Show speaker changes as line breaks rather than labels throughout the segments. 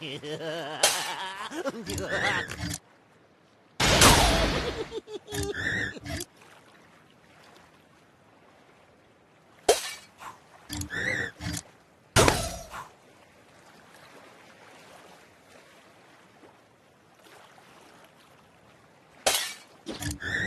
Yeah.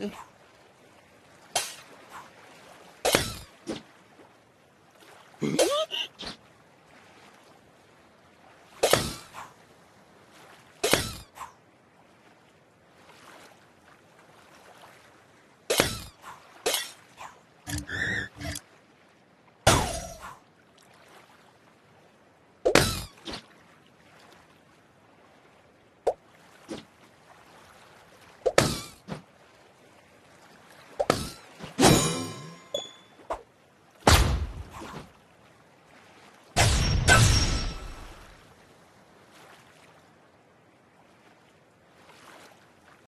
い。Yeah.